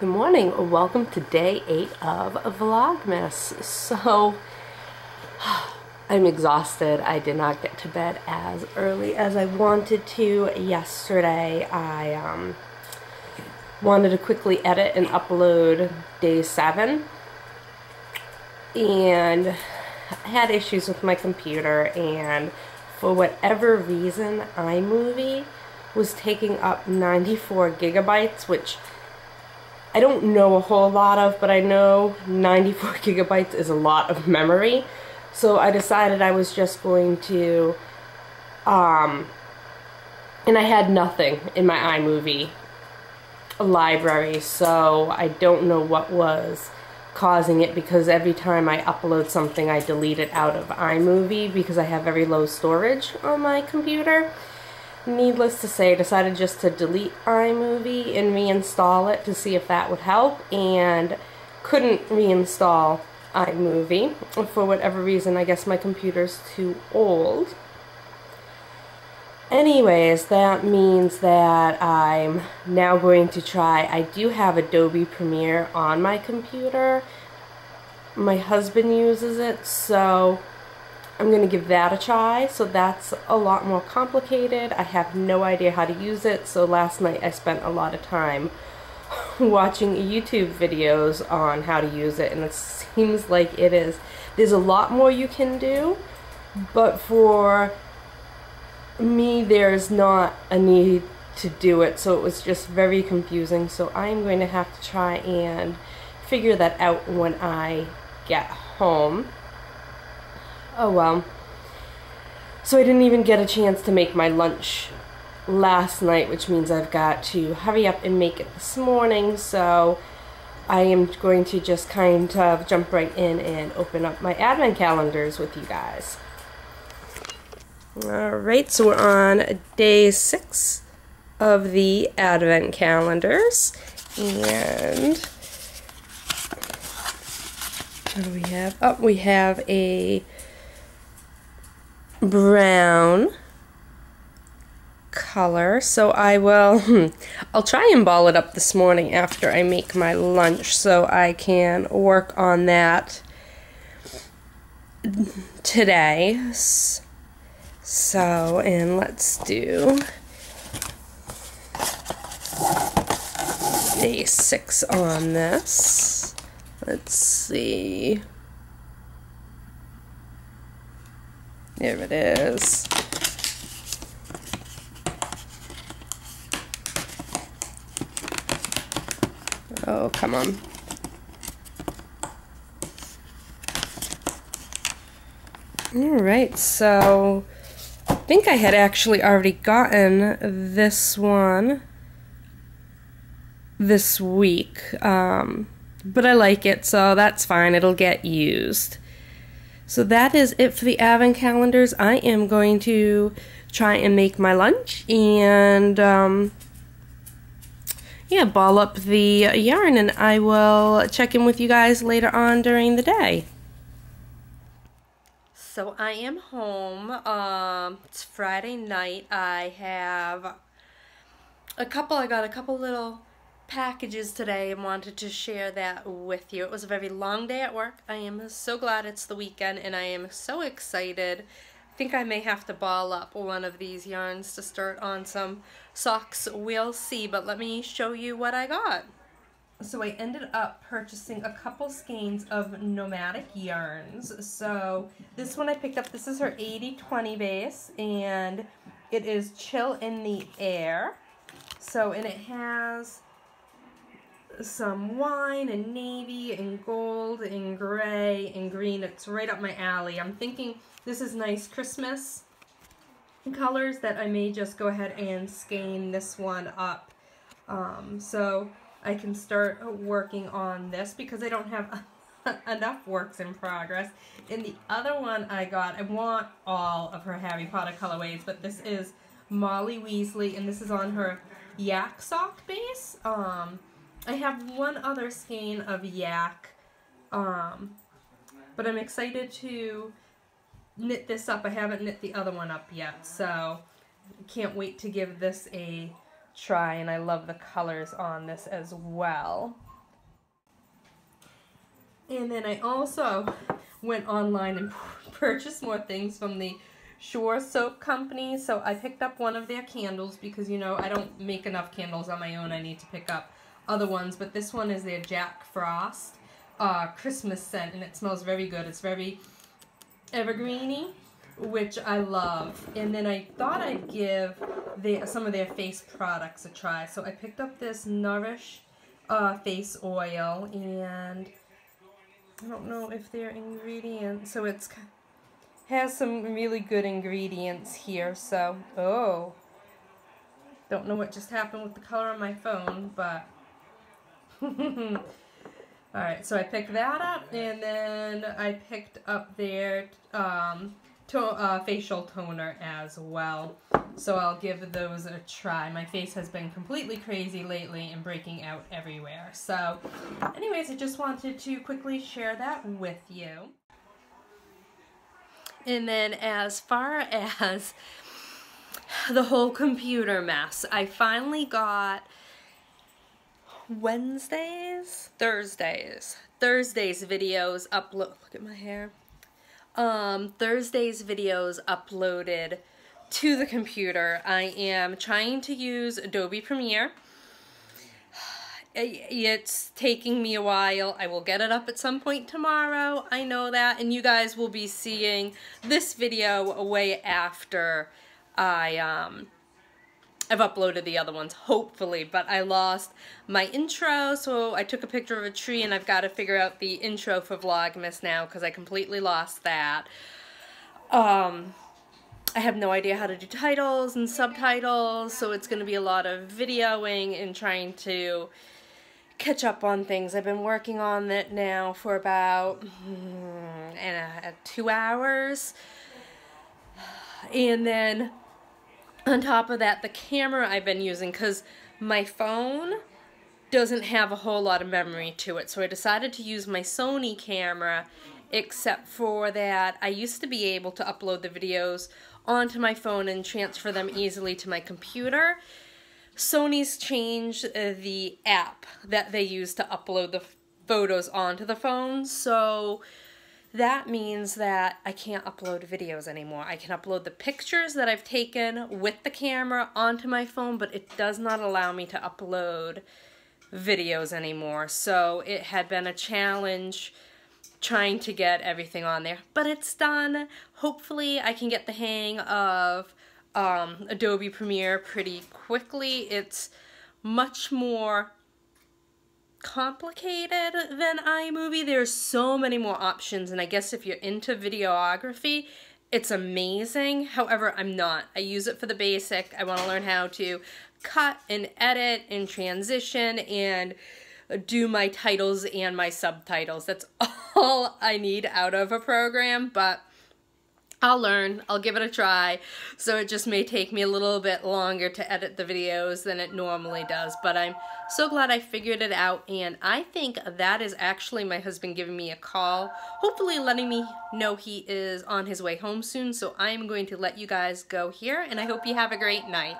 Good morning. Welcome to day eight of Vlogmas. So, I'm exhausted. I did not get to bed as early as I wanted to yesterday. I um, wanted to quickly edit and upload day seven. And I had issues with my computer and for whatever reason, iMovie was taking up 94 gigabytes, which I don't know a whole lot of, but I know 94 gigabytes is a lot of memory. So I decided I was just going to, um, and I had nothing in my iMovie library, so I don't know what was causing it because every time I upload something I delete it out of iMovie because I have very low storage on my computer needless to say, decided just to delete iMovie and reinstall it to see if that would help, and couldn't reinstall iMovie. For whatever reason, I guess my computer's too old. Anyways, that means that I'm now going to try, I do have Adobe Premiere on my computer. My husband uses it, so I'm going to give that a try. So that's a lot more complicated. I have no idea how to use it. So last night I spent a lot of time watching YouTube videos on how to use it. And it seems like it is. There's a lot more you can do. But for me, there's not a need to do it. So it was just very confusing. So I'm going to have to try and figure that out when I get home. Oh well. So I didn't even get a chance to make my lunch last night, which means I've got to hurry up and make it this morning. So I am going to just kind of jump right in and open up my advent calendars with you guys. Alright, so we're on day six of the advent calendars. And what do we have? Oh, we have a brown color. So I will, I'll try and ball it up this morning after I make my lunch so I can work on that today. So, and let's do day six on this. Let's see. There it is. Oh, come on. Alright, so I think I had actually already gotten this one this week. Um, but I like it, so that's fine. It'll get used. So that is it for the Advent calendars. I am going to try and make my lunch and um, yeah, ball up the yarn and I will check in with you guys later on during the day. So I am home. Um, it's Friday night. I have a couple, I got a couple little packages today and wanted to share that with you. It was a very long day at work. I am so glad it's the weekend and I am so excited. I think I may have to ball up one of these yarns to start on some socks. We'll see, but let me show you what I got. So I ended up purchasing a couple skeins of nomadic yarns. So this one I picked up, this is her 80-20 base, and it is chill in the air. So, and it has some wine and navy and gold and gray and green. It's right up my alley. I'm thinking this is nice Christmas colors that I may just go ahead and skein this one up. Um, so I can start working on this because I don't have enough works in progress. And the other one I got, I want all of her Harry Potter colorways, but this is Molly Weasley, and this is on her yak sock base. Um, I have one other skein of yak, um, but I'm excited to knit this up. I haven't knit the other one up yet, so can't wait to give this a try, and I love the colors on this as well. And then I also went online and purchased more things from the Shore Soap Company. So I picked up one of their candles because, you know, I don't make enough candles on my own. I need to pick up other ones. But this one is their Jack Frost uh, Christmas scent, and it smells very good. It's very evergreeny, which I love. And then I thought I'd give the, some of their face products a try. So I picked up this Nourish uh, face oil, and I don't know if they're ingredients. So it's has some really good ingredients here. So, oh, don't know what just happened with the color on my phone, but Alright, so I picked that up, and then I picked up their um, to uh, facial toner as well. So I'll give those a try. My face has been completely crazy lately and breaking out everywhere. So anyways, I just wanted to quickly share that with you. And then as far as the whole computer mess, I finally got Wednesdays, Thursdays, Thursdays videos upload. Look at my hair. Um, Thursdays videos uploaded to the computer. I am trying to use Adobe Premiere. It's taking me a while. I will get it up at some point tomorrow. I know that. And you guys will be seeing this video way after I um, I've uploaded the other ones, hopefully, but I lost my intro, so I took a picture of a tree and I've got to figure out the intro for Vlogmas now because I completely lost that. Um, I have no idea how to do titles and subtitles, so it's going to be a lot of videoing and trying to catch up on things. I've been working on it now for about mm, two hours. And then on top of that, the camera I've been using, because my phone doesn't have a whole lot of memory to it, so I decided to use my Sony camera, except for that I used to be able to upload the videos onto my phone and transfer them easily to my computer. Sony's changed uh, the app that they use to upload the photos onto the phone, so that means that I can't upload videos anymore. I can upload the pictures that I've taken with the camera onto my phone, but it does not allow me to upload videos anymore. So it had been a challenge trying to get everything on there, but it's done. Hopefully I can get the hang of um, Adobe Premiere pretty quickly. It's much more complicated than iMovie. There's so many more options, and I guess if you're into videography, it's amazing. However, I'm not. I use it for the basic. I want to learn how to cut and edit and transition and do my titles and my subtitles. That's all I need out of a program, but I'll learn, I'll give it a try, so it just may take me a little bit longer to edit the videos than it normally does, but I'm so glad I figured it out, and I think that is actually my husband giving me a call, hopefully letting me know he is on his way home soon, so I'm going to let you guys go here, and I hope you have a great night.